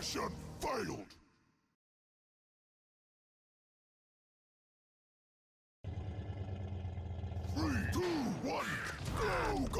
Mission failed! Three, two, one! Go, go,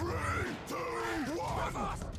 Three, two, one!